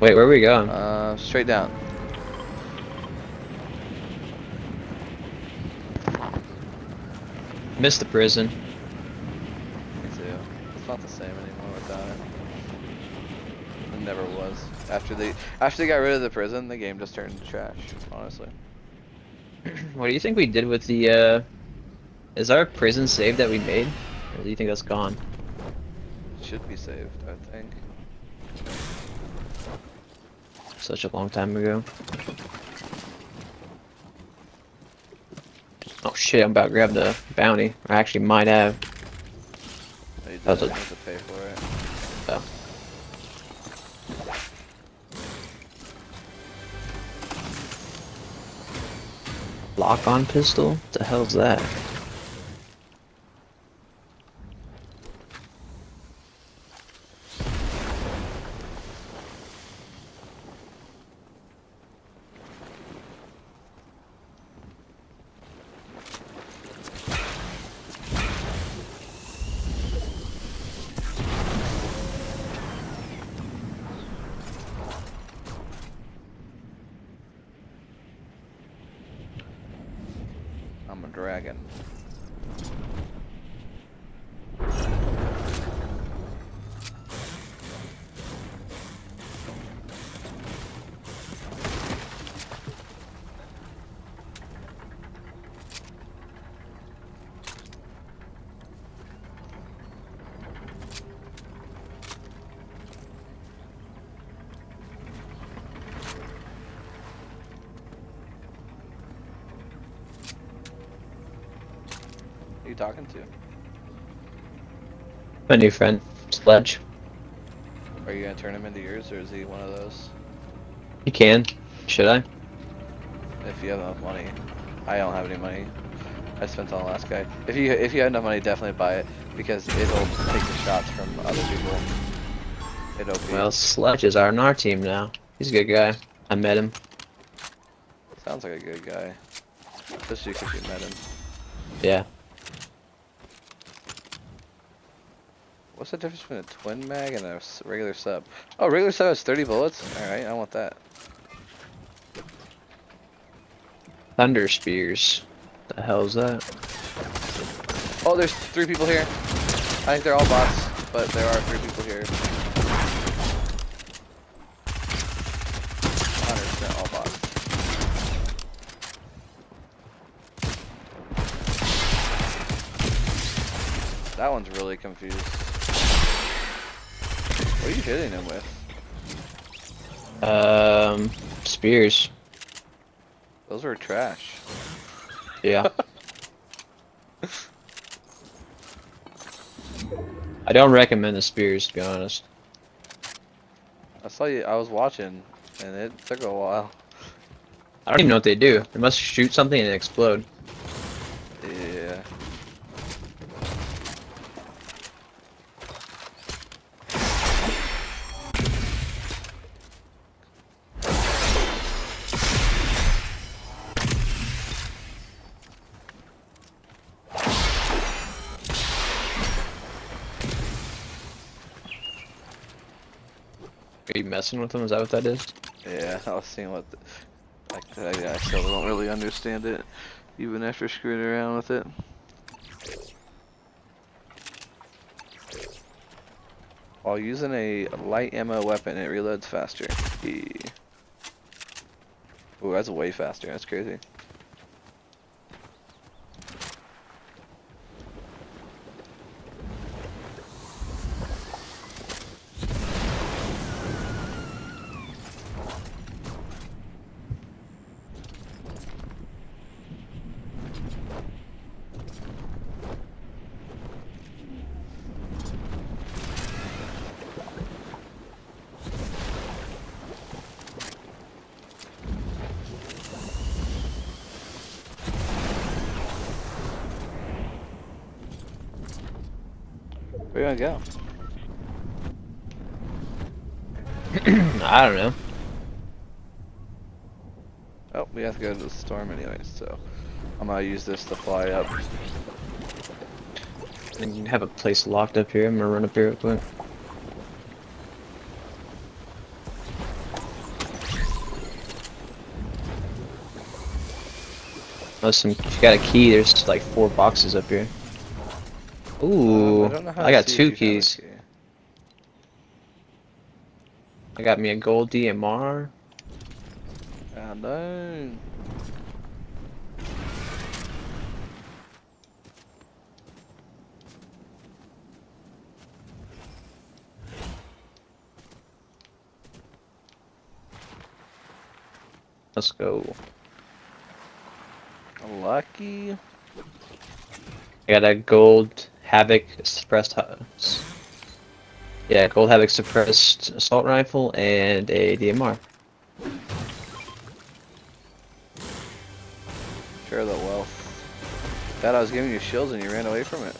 Wait, where are we going? Uh, straight down. Missed the prison. Me too. It's not the same anymore without it. It never was. After they after they got rid of the prison, the game just turned to trash. Honestly. What do you think we did with the, uh... Is our prison save that we made? Or do you think that's gone? It Should be saved, I think. Such a long time ago. Oh shit, I'm about to grab the bounty. I actually might have. Oh, you a- have to pay for it. Oh. Lock on pistol? What the hell's that? I'm a dragon. Who you talking to? My new friend, Sledge. Are you gonna turn him into yours, or is he one of those? You can. Should I? If you have enough money. I don't have any money. I spent on the last guy. If you if you have enough money, definitely buy it because it'll take the shots from other people. It'll be. Well, Sledge is on our team now. He's a good guy. I met him. sounds like a good guy, especially because you met him. Yeah. What's the difference between a twin mag and a regular sub? Oh, regular sub has 30 bullets. All right, I want that. Thunder Spears. The hell's that? Oh, there's three people here. I think they're all bots, but there are three people here. 100% all bots. That one's really confused. What are you hitting him with? Um, Spears. Those were trash. Yeah. I don't recommend the Spears, to be honest. I saw you. I was watching, and it took a while. I don't even know what they do. They must shoot something and explode. Messing with them? Is that what that is? Yeah, I was seeing what. The, like, I, still don't really understand it, even after screwing around with it. While using a light ammo weapon, it reloads faster. E. Ooh, that's way faster. That's crazy. Where you gonna go? I don't know. Oh, we have to go to the storm anyway, so I'm gonna use this to fly up. And you have a place locked up here. I'm gonna run up here real quick. Oh, some. If you got a key, there's like four boxes up here. Ooh, Um, how I got two if you have a keys. key. I got me a gold DMR. Ah, no. Let's go. Lucky. I got a gold Havoc suppressed. Yeah, gold Havoc suppressed assault rifle and a DMR. Share the wealth. Thought I was giving you shields and you ran away from it.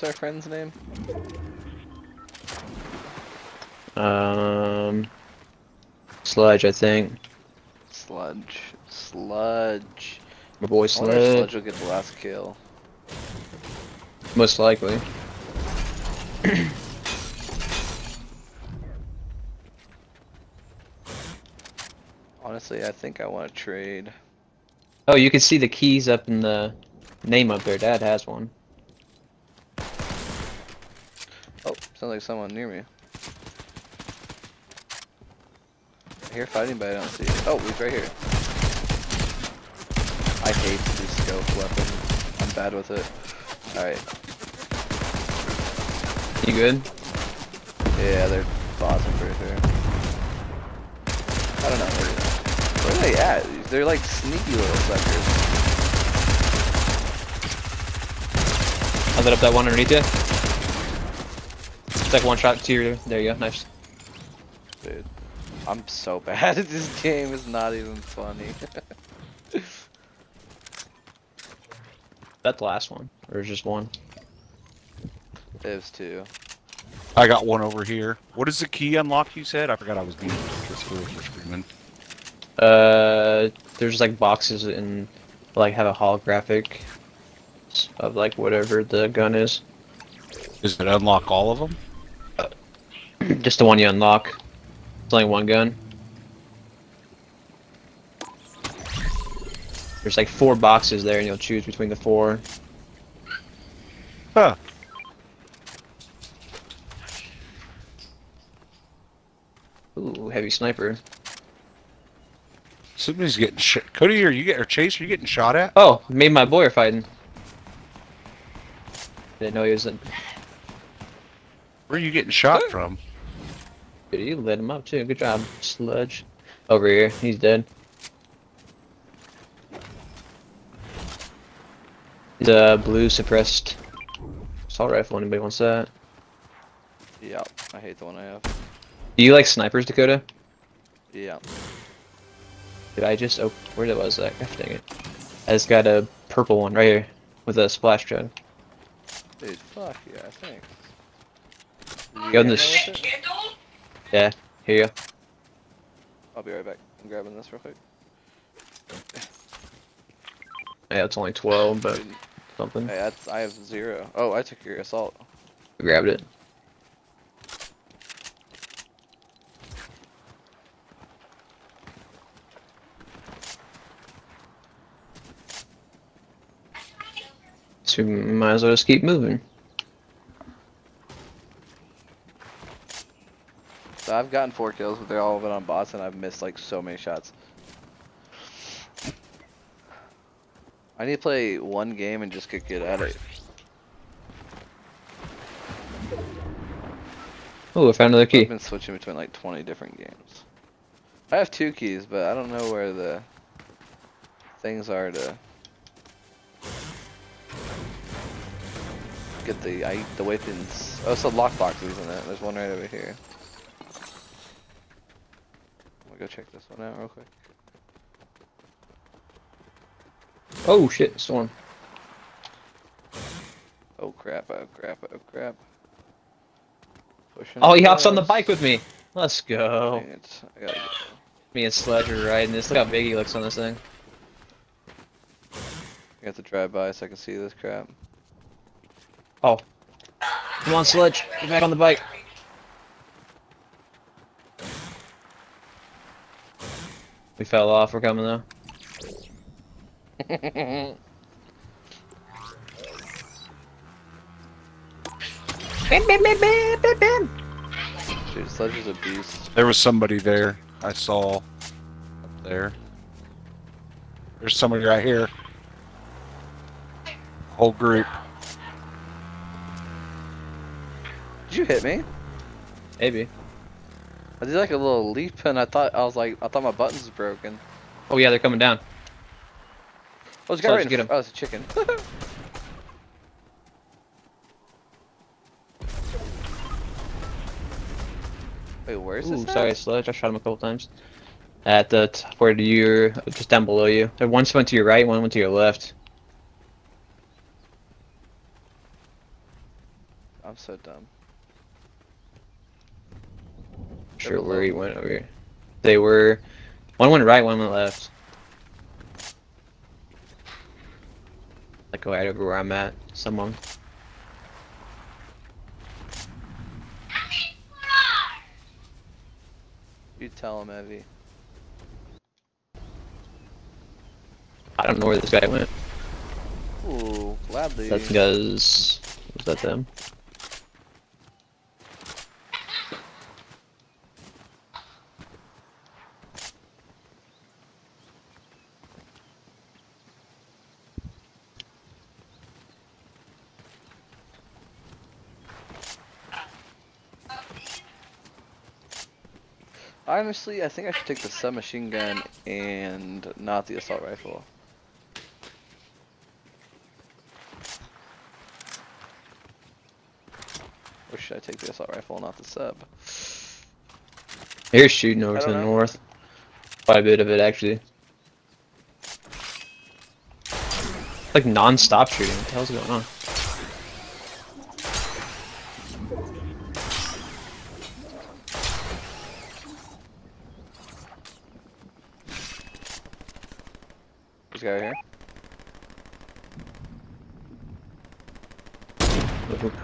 What's our friend's name? Um, Sludge, I think. Sludge. Sludge. My boy I wonder if Sludge. Sludge will get the last kill. Most likely. Honestly, I think I want to trade. Oh, you can see the keys up in the name up there. Dad has one. Oh, sounds like someone near me. I hear fighting, but I don't see it. Oh, he's right here. I hate these scope weapons. I'm bad with it. Alright. You good? Yeah, they're awesome for sure. I don't know. Where are they at? They're like sneaky little suckers. I lit up that one underneath you. It's like one shot to your. There you go. Nice. Dude. I'm so bad at this game. It's not even funny. That the last one, or is just one? There's two. I got one over here. What is the key unlock you said? I forgot I was being this for screaming. Uh, there's like boxes and like have a holographic of like whatever the gun is. Does it unlock all of them? Just the one you unlock. It's only one gun. There's like four boxes there, and you'll choose between the four. Huh. Ooh, heavy sniper. Somebody's getting shot. Cody, are you get or Chase? Are you getting shot at? Oh, me and my boy are fighting. Didn't know he was. In... Where are you getting shot from? Dude, you lit him up too. Good job, Sludge. Over here, he's dead. The uh, blue suppressed assault rifle. Anybody wants that? Yeah, I hate the one I have. Do you like snipers, Dakota? Yeah. Did I just? Oh, where did was that? Gosh dang it! I just got a purple one right here with a splash jug. Dude, fuck yeah, thanks. Go in You this- got it? Yeah, here you go. I'll be right back. I'm grabbing this real quick. Yeah, it's only twelve, but something. Hey, that's I have zero. Oh, I took your assault. Grabbed it. So we might as well just keep moving. So I've gotten four kills, but they're all been on bots, and I've missed like so many shots. I need to play one game and just get good at it. Oh, I found another key. I've been switching between like 20 different games. I have two keys, but I don't know where the things are to get the I, the weapons. Oh, it's the lockbox, isn't it? There's one right over here. Go check this one out real quick. Oh shit, storm. Oh crap! Oh crap! Oh crap! Pushing Oh, he hops on the bike with me. Let's go. I go. Me and Sledge are riding this. Look how big he looks on this thing. You have to drive by so I can see this crap. Oh. Come on, Sledge. Get back on the bike. We fell off. We're coming though. Bam, bam, bam, bam, bam, bam. Dude, Sledge is a beast. There was somebody there. I saw up there. There's somebody right here. Whole group. Did you hit me? Maybe. I did like a little leap and I thought I was like I thought my buttons was broken. Oh yeah, they're coming down. Oh, there's a guy Sledge, right in get him. Oh, it's a chicken. Wait, where is this? Ooh, at? sorry, Sledge. I shot him a couple times. At the where you're just down below you. Uh, one went to your right, one went to your left. I'm so dumb. Sure, where he went over here. They were. One went right, one went left. Like right over where I'm at. Someone. You tell him, Evie. I don't know where this guy went. Ooh, gladly. That's because. Was that them? Honestly, I think I should take the submachine gun and not the assault rifle. Or should I take the assault rifle and not the sub? They're shooting over to the know. north. Quite a bit of it actually. Like non-stop shooting. What the hell's going on? A guy here.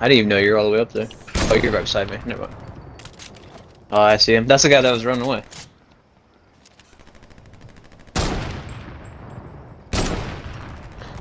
I didn't even know you were all the way up there. Oh, you're right beside me. Never mind. Oh, I see him. That's the guy that was running away.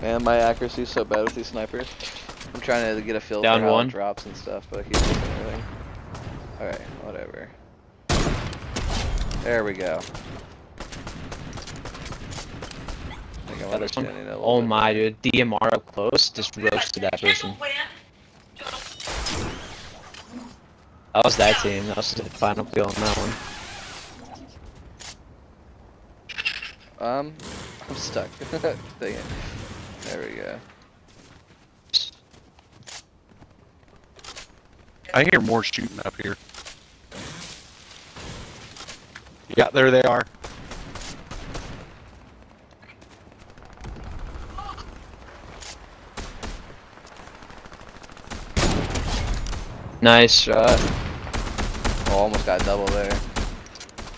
Man, my accuracy is so bad with these snipers. I'm trying to get a feel Down for how one. it drops and stuff, but keep missing everything. Alright, whatever. There we go. I think I'm Yeah, this one. understanding it Oh bit my, dude. DMR up close just roasted that person. That was that team. That was the final kill on that one. Um, I'm stuck. Dang it. There we go. I hear more shooting up here. Yeah, there they are. Nice shot. Oh, almost got double there.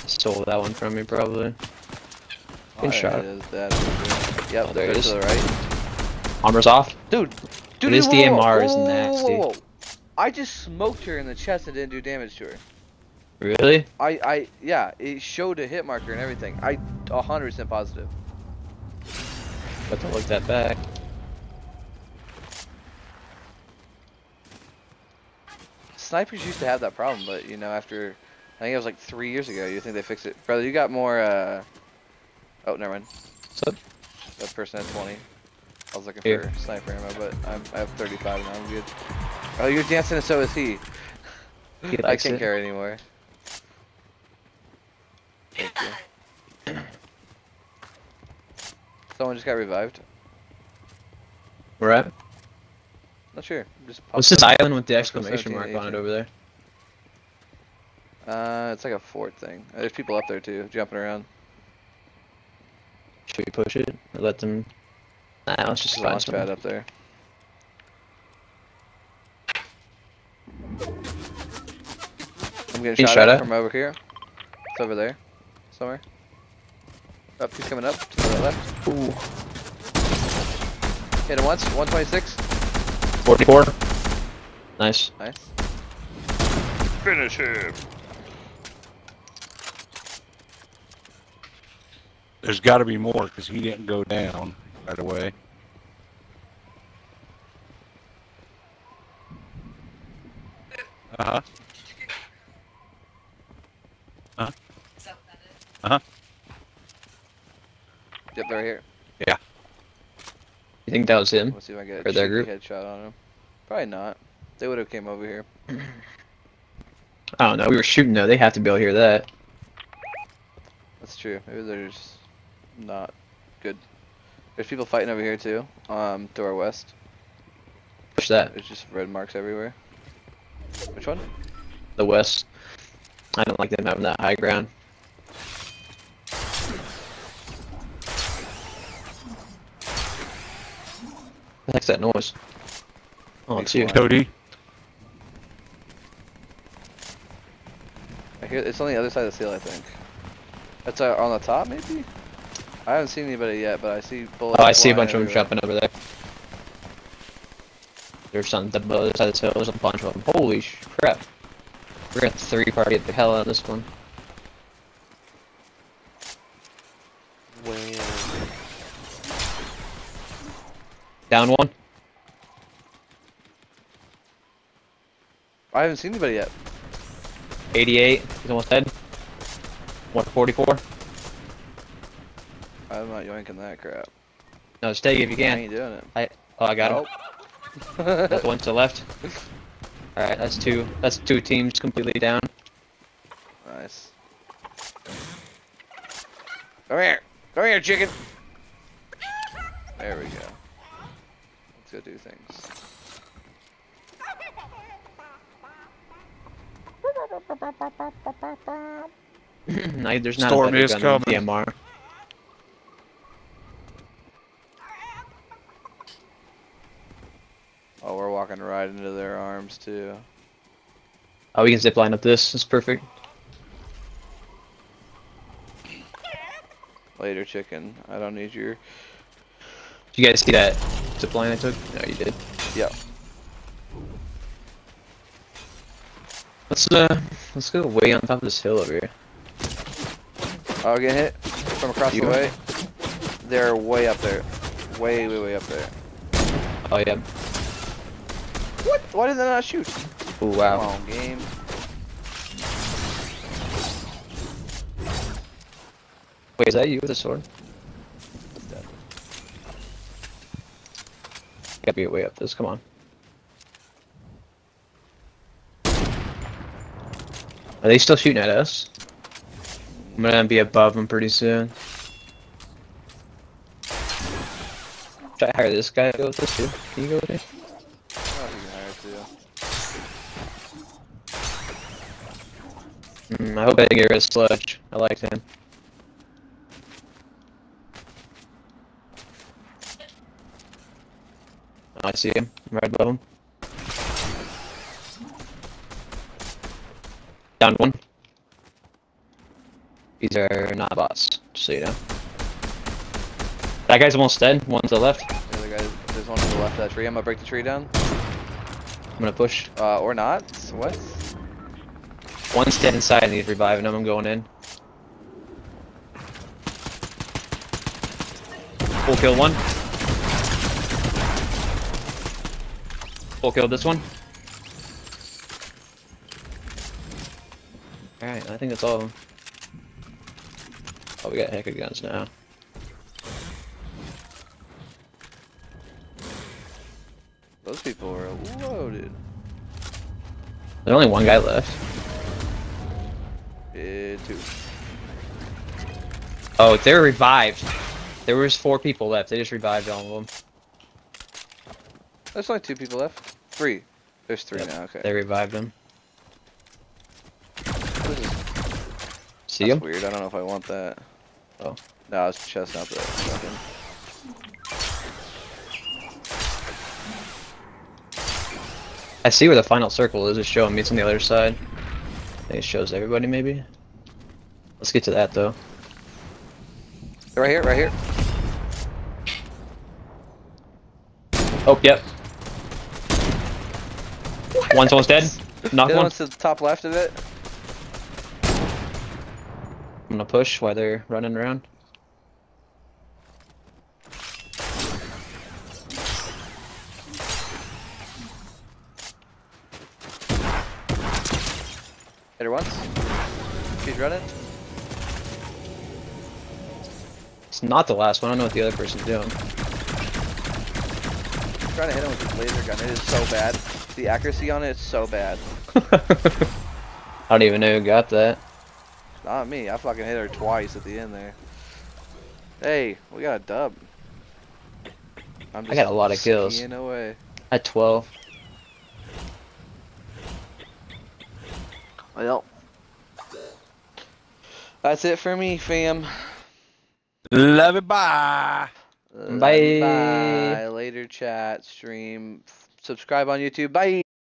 Stole that one from me, probably. Good shot. is, that is- Yep, Oh, there it is. to the right. Armor's off. Dude, dude, This whoa, DMR is whoa, whoa, nasty. whoa. I just smoked her in the chest and didn't do damage to her. Really? I, I, yeah, it showed a hit marker and everything. I, 100% positive. Got to look that back. Snipers used to have that problem, but you know, after I think it was like three years ago, you think they fixed it, brother? You got more. uh... Oh, never mind. So, That person had 20. I was looking Here. for sniper ammo, but I'm, I have 35 now. I'm good. Oh, you're dancing, and so is he. He I can't it. carry anymore. Thank you. Someone just got revived. we're at. Not sure. Just What's this island with the exclamation mark on it over there? Uh, it's like a fort thing. Uh, There's people up there too, jumping around. Should we push it? Let them. Nah, let's just There's a find launch pad up there. I'm getting shot, shot at at? from over here. It's over there, somewhere. Up, he's coming up to the left. Ooh. Hit him once. 126. 44. Nice. Nice. Finish him. There's got to be more because he didn't go down right away. Uh huh. Uh huh. Uh huh. Yep, they're here. You think that was him? Let's see if I get a their group? headshot on him. Probably not. They would have came over here. I don't know. We were shooting though. They have to be able to hear that. That's true. Maybe they're just not good. There's people fighting over here too. Um, to our west. Push that. There's just red marks everywhere. Which one? The west. I don't like them having that high ground. The heck's that noise? Oh, it's you. Cody, I hear it's on the other side of the hill, I think. That's uh, on the top, maybe. I haven't seen anybody yet, but I see bullets. Oh, I see a flying bunch of them jumping over there. There's some the other side of the hill. There's a bunch of them. Holy sh- crap! We're gonna three party at the hell out of this one. Where? Down one. I haven't seen anybody yet. 88. He's almost dead. 144. I'm not yoinking that crap. No, stay if you can. I ain't doing it. Oh, I got him. Nope. That's one to the left. Alright, that's two. That's two teams completely down. Nice. Come here. Come here, chicken. There we go. Let's go do things. no, there's not Storm a is gun coming. DMR. Oh, we're walking right into their arms too. Oh, we can zip line up this. It's perfect. Later, chicken. I don't need your. Did you guys see that zip line I took? No, you did. Yep. Let's uh, let's go way on top of this hill over here. Oh, get hit from across You- the way. They're way up there. Way, way, way up there. Oh yeah. What? Why did they not shoot? Oh Come wow. on, game. Wait, is that you with a sword? Gotta be way up this. Come on. Are they still shooting at us? I'm gonna be above them pretty soon. Should I hire this guy to go with this too? Can you go with me? Mm, I hope I get rid of Sludge. I liked him. I see him. Right above him. Down one. These are not bots, just so you know. That guy's almost dead. One to the left. The other guy, there's one to the left of that tree. I'm gonna break the tree down. I'm gonna push. Uh, or not. What? One's dead inside and he's reviving him. I'm going in. Full kill one. Full kill this one. Alright, I think that's all of them. Oh, we got heck of guns now. Those people are loaded. There's only one guy left. Yeah, two. Oh, they're revived. There was four people left. They just revived all of them. There's only two people left. Three. There's three Yep, now. Okay. They revived. This is See that's him? weird. I don't know if I want that. Oh. No, it's chest out there. Fucking- I see where the final circle is. It's showing me it's on the other side. I think it shows everybody, maybe. Let's get to that though. Right here. Right here. Oh, yep. One's almost dead. Knock The other one. one's to the top left of it. I'm gonna push while they're running around. Hit her once. She's running. It's not the last one. I don't know what the other person's doing. I'm trying to hit him with his laser gun. It is so bad. The accuracy on it is so bad. I don't even know who got that. Not me. I fucking hit her twice at the end there. Hey, we got a dub. I'm I got a lot of kills. skiing away. I had 12. Well, that's it for me, fam. Love it. Bye. Love you, Bye. Bye. Later, chat, stream, f- subscribe on YouTube. Bye.